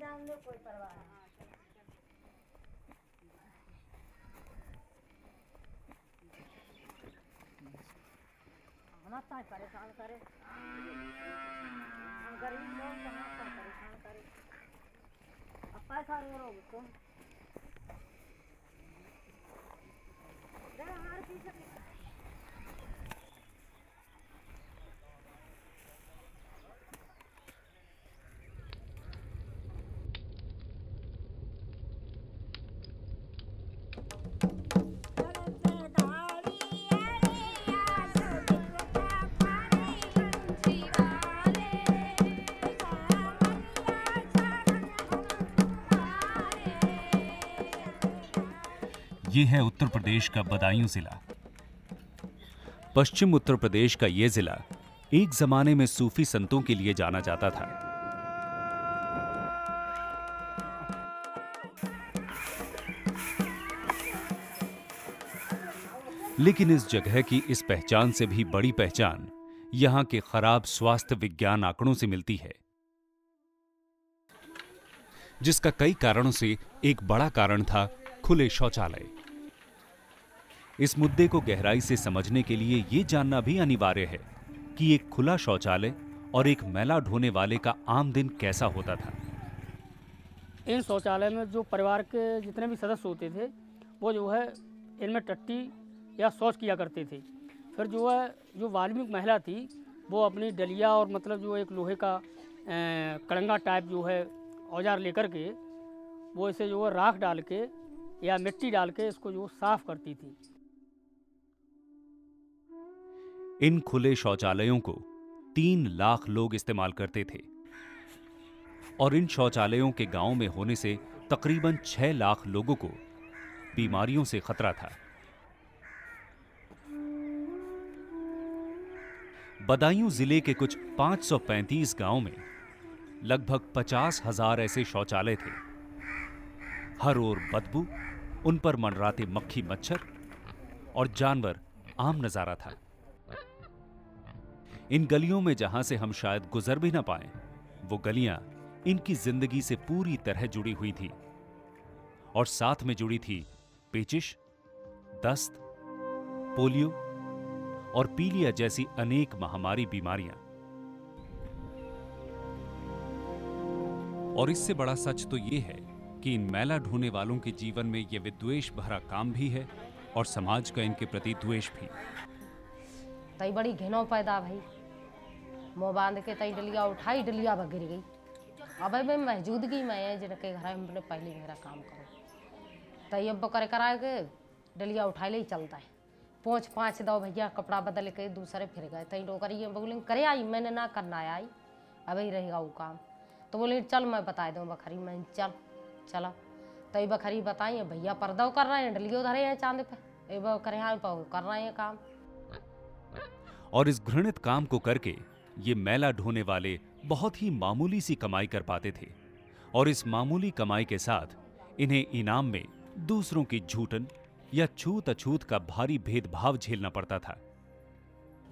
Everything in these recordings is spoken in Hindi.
जान दो कोई परवाह नहीं हम अपना परेशान करे हम गरीब लोग कहाँ पर परेशान करे अब पैसा रो रो तुम हमारे पीछे ये है उत्तर प्रदेश का बदायूं जिला। पश्चिम उत्तर प्रदेश का ये जिला एक जमाने में सूफी संतों के लिए जाना जाता था। लेकिन इस जगह की इस पहचान से भी बड़ी पहचान यहाँ के खराब स्वास्थ्य विज्ञान आंकड़ों से मिलती है। जिसका कई कारणों से एक बड़ा कारण था खुले शौचालय। इस मुद्दे को गहराई से समझने के लिए ये जानना भी अनिवार्य है कि एक खुला शौचालय और एक मैला ढोने वाले का आम दिन कैसा होता था। इन शौचालय में जो परिवार के जितने भी सदस्य होते थे, वो जो है इनमें टट्टी या शौच किया करते थे। फिर जो है, जो वाल्मीकि महिला थी, वो अपनी डलिया और मतलब जो एक लोहे का कड़ंगा टाइप जो है, औज़ार लेकर के वो इसे जो है राख डाल के या मिट्टी डाल के इसको जो साफ़ करती थी। इन खुले शौचालयों को तीन लाख लोग इस्तेमाल करते थे। और इन शौचालयों के गाँव में होने से तकरीबन छह लाख लोगों को बीमारियों से खतरा था। बदायूं ज़िले के कुछ 535 गाँव में लगभग पचास हज़ार ऐसे शौचालय थे। हर ओर बदबू, उन पर मंडराते मक्खी मच्छर और जानवर आम नज़ारा था। इन गलियों में जहाँ से हम शायद गुजर भी ना पाए, वो गलियाँ इनकी ज़िंदगी से पूरी तरह जुड़ी हुई थी। और साथ में जुड़ी थी पेचिश, दस्त, पोलियो और पीलिया जैसी अनेक महामारी बीमारियाँ। और इससे बड़ा सच तो ये है कि इन मैला ढोने वालों के जीवन में यह विद्वेष भरा काम भी है और समाज का इनके प्रति द्वेष भी। तई बड़ी घिनौ पैदा भई। मुँह बाँध के तई डलिया उठाई, डलिया बह गिर गई। अब मैं मौजूदगी में है जिनके घर में अपने पहले मेरा काम करो। तई अब करे करा के डलिया उठाई ले, चलता है। पोंछ पाँच दो भैया कपड़ा बदल के दूसरे फिर गए। तई नौकरी बोले, करे आई, मैंने ना करना आई। ही रहेगा वो काम। तो बोले, चल मैं बता दूँ बखरी, मैं चल, चला। तई बखरी बताइए भैया पर्दा कर रहे हैं, डलियो धरे हैं चाँद पे। करे हाँ कर रहे हैं काम। और इस घृणित काम को करके ये मैला ढोने वाले बहुत ही मामूली सी कमाई कर पाते थे और इस मामूली कमाई के साथ इन्हें इनाम में दूसरों की झूठन या छूत अछूत का भारी भेदभाव झेलना पड़ता था।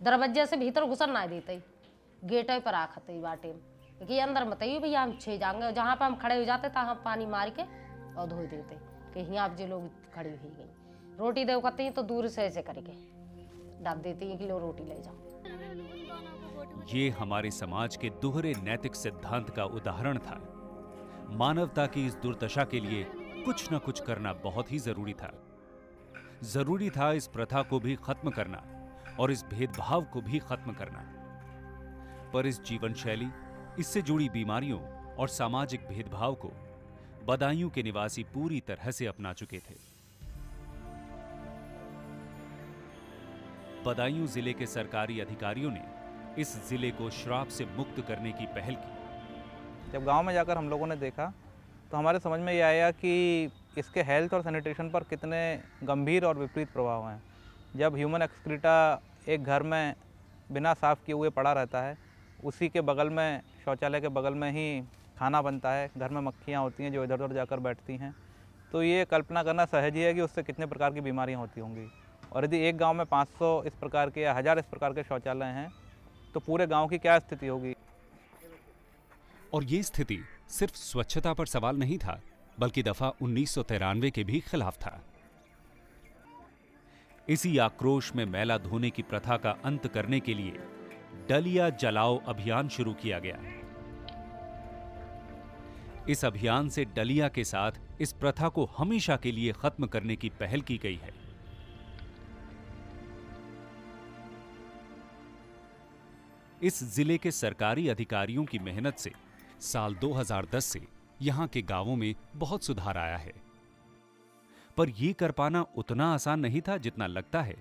दरवाजे से भीतर घुसर ना देते। गेट पर आखते बाटे कि अंदर मत आइए भैया हम छे जाएँगे जहाँ पे हम खड़े हो जाते हम पानी मार के और धो देते। कि यहाँ आप जो लोग खड़ी हुई गई रोटी दे हैं तो दूर से ऐसे करके। डाल देती हैं कि लो रोटी ले जाओ। ये हमारे समाज के दोहरे नैतिक सिद्धांत का उदाहरण था। मानवता की इस दुर्दशा के लिए कुछ न कुछ करना बहुत ही ज़रूरी था। ज़रूरी था इस प्रथा को भी खत्म करना और इस भेदभाव को भी खत्म करना। पर इस जीवन शैली इससे जुड़ी बीमारियों और सामाजिक भेदभाव को बदायूं के निवासी पूरी तरह से अपना चुके थे। बदायूं ज़िले के सरकारी अधिकारियों ने इस ज़िले को श्राप से मुक्त करने की पहल की। जब गाँव में जाकर हम लोगों ने देखा तो हमारे समझ में ये आया कि इसके हेल्थ और सैनिटेशन पर कितने गंभीर और विपरीत प्रभाव हैं। जब ह्यूमन एक्सक्रीटा एक घर में बिना साफ़ किए हुए पड़ा रहता है, उसी के बगल में, शौचालय के बगल में ही खाना बनता है, घर में मक्खियाँ होती हैं जो इधर उधर जाकर बैठती हैं तो ये कल्पना करना सहज ही है कि उससे कितने प्रकार की बीमारियाँ होती होंगी। और यदि एक गाँव में 500 इस प्रकार के या हज़ार इस प्रकार के शौचालय हैं तो पूरे गाँव की क्या स्थिति होगी? और ये स्थिति सिर्फ़ स्वच्छता पर सवाल नहीं था, बल्कि दफ़ा उन्नीस सौ तिरानवे के भी खिलाफ था। इसी आक्रोश में मैला धोने की प्रथा का अंत करने के लिए डलिया जलाओ अभियान शुरू किया गया। इस अभियान से डलिया के साथ इस प्रथा को हमेशा के लिए खत्म करने की पहल की गई है। इस ज़िले के सरकारी अधिकारियों की मेहनत से साल 2010 से यहाँ के गाँवों में बहुत सुधार आया है। पर यह कर पाना उतना आसान नहीं था जितना लगता है।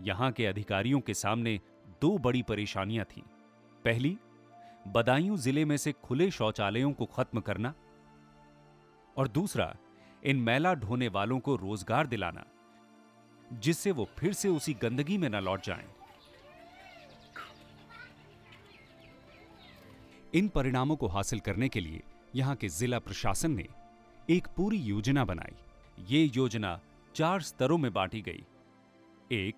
यहाँ के अधिकारियों के सामने दो बड़ी परेशानियाँ थीं। पहली, बदायूं ज़िले में से खुले शौचालयों को खत्म करना। और दूसरा, इन मैला ढोने वालों को रोज़गार दिलाना, जिससे वो फिर से उसी गंदगी में न लौट जाएँ। इन परिणामों को हासिल करने के लिए यहाँ के जिला प्रशासन ने एक पूरी योजना बनाई। ये योजना चार स्तरों में बांटी गई। एक,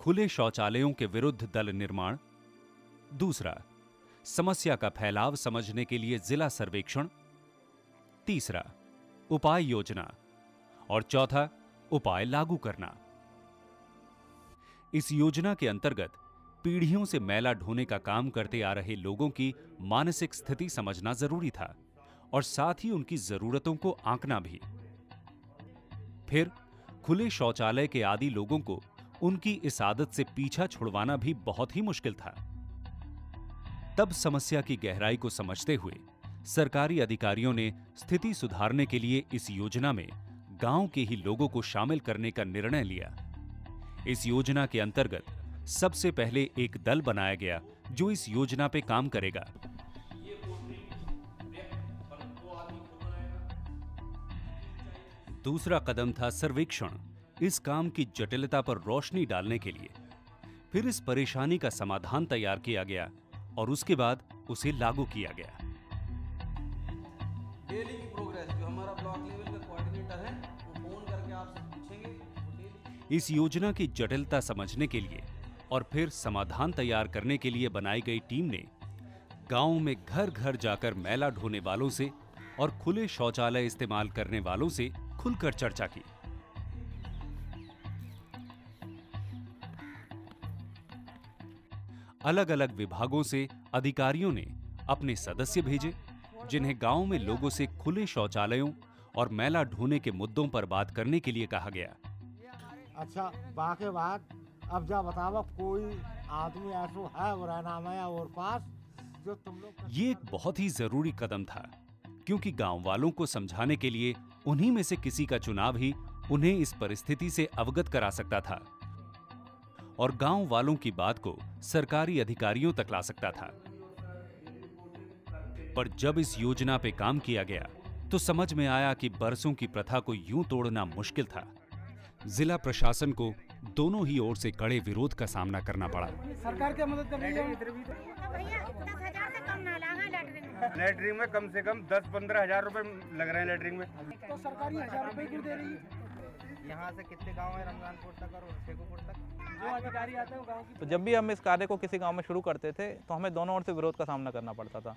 खुले शौचालयों के विरुद्ध दल निर्माण। दूसरा, समस्या का फैलाव समझने के लिए जिला सर्वेक्षण। तीसरा, उपाय योजना। और चौथा, उपाय लागू करना। इस योजना के अंतर्गत पीढ़ियों से मैला ढोने का काम करते आ रहे लोगों की मानसिक स्थिति समझना ज़रूरी था और साथ ही उनकी जरूरतों को आंकना भी। फिर खुले शौचालय के आदि लोगों को उनकी इस आदत से पीछा छुड़वाना भी बहुत ही मुश्किल था। तब समस्या की गहराई को समझते हुए सरकारी अधिकारियों ने स्थिति सुधारने के लिए इस योजना में गाँव के ही लोगों को शामिल करने का निर्णय लिया। इस योजना के अंतर्गत सबसे पहले एक दल बनाया गया जो इस योजना पे काम करेगा। दूसरा कदम था सर्वेक्षण इस काम की जटिलता पर रोशनी डालने के लिए। फिर इस परेशानी का समाधान तैयार किया गया और उसके बाद उसे लागू किया गया। डेली की प्रोग्रेस जो हमारा ब्लॉक लेवल का कोऑर्डिनेटर है वो फ़ोन करके आपसे पूछेंगे। इस योजना की जटिलता समझने के लिए और फिर समाधान तैयार करने के लिए बनाई गई टीम ने गाँव में घर घर जाकर मैला ढोने वालों से और खुले शौचालय इस्तेमाल करने वालों से खुलकर चर्चा की। अलग अलग विभागों से अधिकारियों ने अपने सदस्य भेजे, जिन्हें गाँव में लोगों से खुले शौचालयों और मैला ढोने के मुद्दों पर बात करने के लिए कहा गया। अच्छा बाके बाद अब जा बतावा कोई आदमी ऐसो है मुरैना और पास जो तुम लोग ये एक बहुत ही ज़रूरी कदम था क्योंकि गाँव वालों को समझाने के लिए उन्हीं में से किसी का चुनाव ही उन्हें इस परिस्थिति से अवगत करा सकता था। और गाँव वालों की बात को सरकारी अधिकारियों तक ला सकता था। पर जब इस योजना पे काम किया गया तो समझ में आया कि बरसों की प्रथा को यूँ तोड़ना मुश्किल था। जिला प्रशासन को दोनों ही ओर से कड़े विरोध का सामना करना पड़ा। सरकार क्या मदद कर रही है भैया दस हज़ार से कम ना लगा लैटरिन में लेटरिंग में कम से कम दस पंद्रह हज़ार रुपए लग रहे हैं लेटरिंग में। तो सरकारी हज़ार रुपए क्यों दे रही है? यहाँ से कितने गाँव है? रमजानपुर तक और शेखोपुर तक। जो अधिकारी आते हैं की तो जब भी हम इस कार्य को किसी गाँव में शुरू करते थे तो हमें दोनों ओर से विरोध का सामना करना पड़ता था।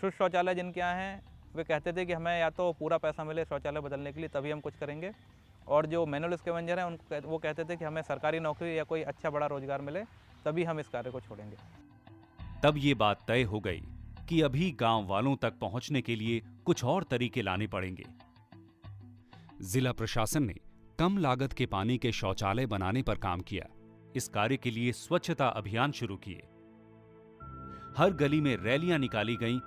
शुद्ध शौचालय जिनके यहाँ हैं वे कहते थे कि हमें या तो पूरा पैसा मिले शौचालय बदलने के लिए तभी हम कुछ करेंगे। और जो मैनुअल स्केवेंजर हैं, उनको वो कहते थे कि हमें सरकारी नौकरी या कोई अच्छा बड़ा रोज़गार मिले, तभी हम इस कार्य को छोड़ेंगे। तब ये बात तय हो गई कि अभी गाँव वालों तक पहुँचने के लिए कुछ और तरीके लाने पड़ेंगे। जिला प्रशासन ने कम लागत के पानी के शौचालय बनाने पर काम किया। इस कार्य के लिए स्वच्छता अभियान शुरू किए। हर गली में रैलियाँ निकाली गईं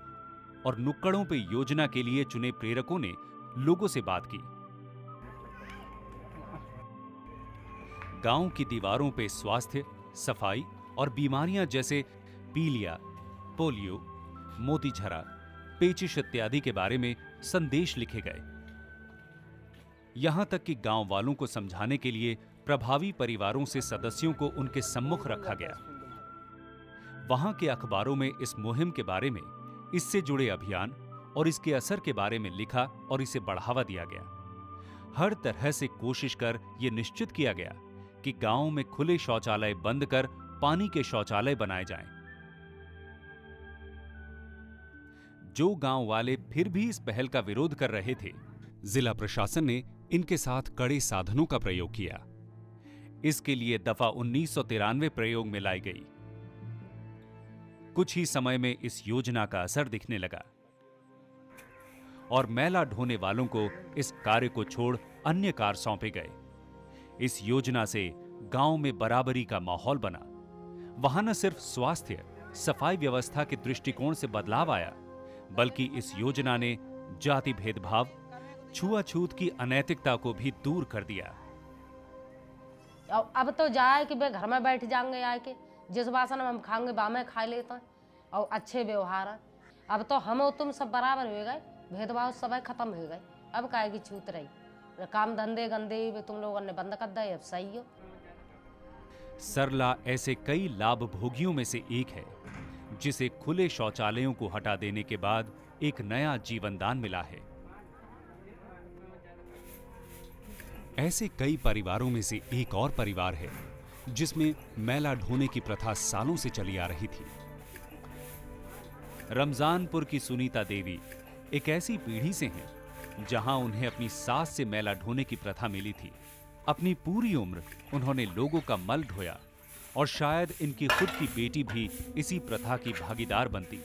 और नुक्कड़ों पे योजना के लिए चुने प्रेरकों ने लोगों से बात की। गाँव की दीवारों पे स्वास्थ्य, सफ़ाई और बीमारियाँ जैसे पीलिया, पोलियो, मोतीझरा, पेचिश इत्यादि के बारे में संदेश लिखे गए। यहाँ तक कि गाँव वालों को समझाने के लिए प्रभावी परिवारों से सदस्यों को उनके सम्मुख रखा गया। वहाँ के अखबारों में इस मुहिम के बारे में, इससे जुड़े अभियान और इसके असर के बारे में लिखा और इसे बढ़ावा दिया गया। हर तरह से कोशिश कर यह निश्चित किया गया कि गाँव में खुले शौचालय बंद कर पानी के शौचालय बनाए जाएँ। जो गाँव वाले फिर भी इस पहल का विरोध कर रहे थे, जिला प्रशासन ने इनके साथ कड़े साधनों का प्रयोग किया। इसके लिए दफ़ा उन्नीस सौ तिरानवे प्रयोग में लाई गई। कुछ ही समय में इस योजना का असर दिखने लगा। और मैला ढोने वालों को इस कार्य को छोड़ अन्य कार सौंपे गए। इस योजना से गाँव में बराबरी का माहौल बना। वहाँ न सिर्फ़ स्वास्थ्य, सफ़ाई व्यवस्था के दृष्टिकोण से बदलाव आया, बल्कि इस योजना ने जाति भेदभाव, छुआछूत की अनैतिकता को भी दूर कर दिया। अब तो जाए कि वे घर में बैठ जाएँगे आए के, जिस बासन हम खाएँगे बा में खा लेते हैं, और अच्छे व्यवहार है। अब तो हम और तुम सब बराबर हो गए, भेदभाव सब खत्म हो गए, अब काहे की छूत रही? काम धंधे गंदे तुम लोगों ने बंद कर दिए अब सही हो। सरला ऐसे कई लाभ भोगियों में से एक है, जिसे खुले शौचालयों को हटा देने के बाद एक नया जीवनदान मिला है। ऐसे कई परिवारों में से एक और परिवार है, जिसमें मैला ढोने की प्रथा सालों से चली आ रही थी। रमजानपुर की सुनीता देवी एक ऐसी पीढ़ी से हैं जहाँ उन्हें अपनी सास से मैला ढोने की प्रथा मिली थी। अपनी पूरी उम्र उन्होंने लोगों का मल ढोया और शायद इनकी खुद की बेटी भी इसी प्रथा की भागीदार बनती।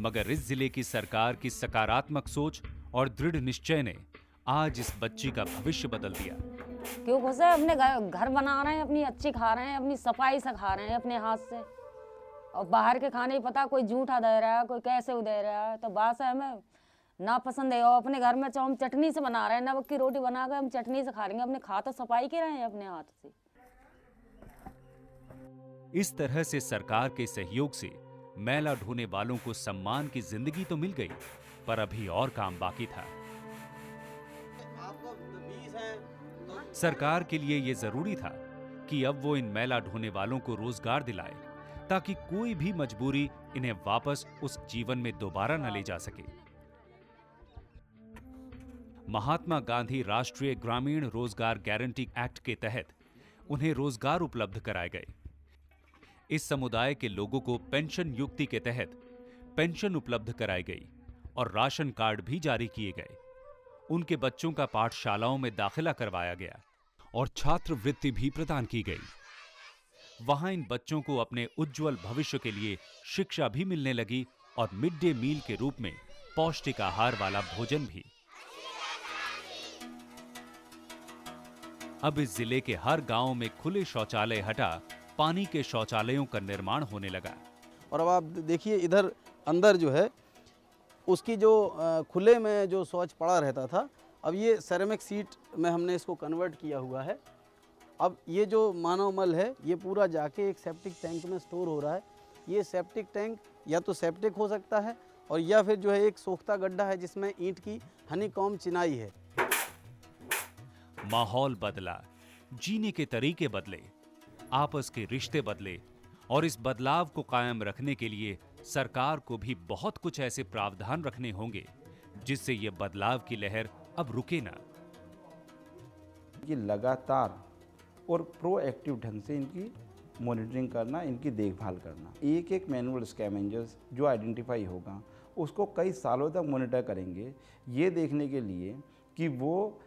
मगर इस ज़िले की सरकार की सकारात्मक सोच और दृढ़ निश्चय ने आज इस बच्ची का भविष्य बदल दिया। क्यों खुश है? अपने घर बना रहे हैं, अपनी अच्छी खा रहे हैं, अपनी सफ़ाई से खा रहे हैं, अपने हाथ से। और बाहर के खाने ही पता कोई जूठा दे रहा है, कोई कैसे दे रहा है? तो बात है ना पसंद है। और अपने घर में चाहे हम चटनी से बना रहे हैं। नमक की रोटी बना कर हम चटनी से खा लेंगे अपने खा तो सफ़ाई के रहे हैं अपने हाथ से। इस तरह से सरकार के सहयोग से मैला ढोने वालों को सम्मान की ज़िंदगी तो मिल गई पर अभी और काम बाकी था। सरकार के लिए यह ज़रूरी था कि अब वो इन मैला ढोने वालों को रोज़गार दिलाए ताकि कोई भी मजबूरी इन्हें वापस उस जीवन में दोबारा न ले जा सके। महात्मा गांधी राष्ट्रीय ग्रामीण रोज़गार गारंटी एक्ट के तहत उन्हें रोज़गार उपलब्ध कराए गए। इस समुदाय के लोगों को पेंशन युक्ति के तहत पेंशन उपलब्ध कराई गई और राशन कार्ड भी जारी किए गए। उनके बच्चों का पाठशालाओं में दाखिला करवाया गया और छात्रवृत्ति भी प्रदान की गई। वहाँ इन बच्चों को अपने उज्जवल भविष्य के लिए शिक्षा भी मिलने लगी और मिड डे मील के रूप में पौष्टिक आहार वाला भोजन भी। अब इस ज़िले के हर गाँव में खुले शौचालय हटा पानी के शौचालयों का निर्माण होने लगा। और अब आप देखिए, इधर अंदर जो है, उसकी जो खुले में जो शौच पड़ा रहता था, अब ये सेरेमिक सीट में हमने इसको कन्वर्ट किया हुआ है। अब ये जो मानव मल है, ये पूरा जाके एक सेप्टिक टैंक में स्टोर हो रहा है। ये सेप्टिक टैंक या तो सेप्टिक हो सकता है, और या फिर जो है एक सोखता गड्ढा है जिसमें ईंट की हनी कॉम चिनाई है। माहौल बदला, जीने के तरीके बदले, आपस के रिश्ते बदले, और इस बदलाव को कायम रखने के लिए सरकार को भी बहुत कुछ ऐसे प्रावधान रखने होंगे, जिससे ये बदलाव की लहर अब रुके ना। ये लगातार और प्रोएक्टिव ढंग से इनकी मॉनिटरिंग करना, इनकी देखभाल करना। एक एक मैनुअल स्कैमेंजर्स जो आइडेंटिफाई होगा, उसको कई सालों तक मॉनिटर करेंगे। ये देखने के लिए कि वो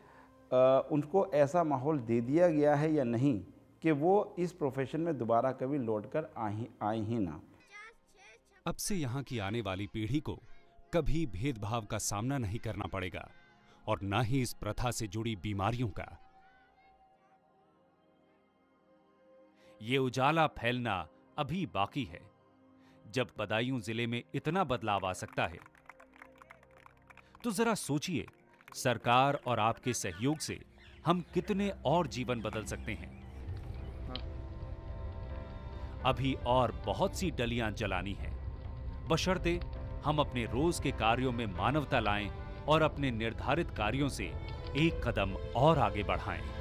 उनको ऐसा माहौल दे दिया गया है या नहीं कि वो इस प्रोफेशन में दोबारा कभी लौट कर आए ही ना। अब से यहाँ की आने वाली पीढ़ी को कभी भेदभाव का सामना नहीं करना पड़ेगा और न ही इस प्रथा से जुड़ी बीमारियों का। ये उजाला फैलना अभी बाकी है, जब बदायूं ज़िले में इतना बदलाव आ सकता है। तो जरा सोचिए सरकार और आपके सहयोग से हम कितने और जीवन बदल सकते हैं। अभी और बहुत सी डलियाँ जलानी है। बशर्ते हम अपने रोज के कार्यों में मानवता लाएँ और अपने निर्धारित कार्यों से एक कदम और आगे बढ़ाएँ।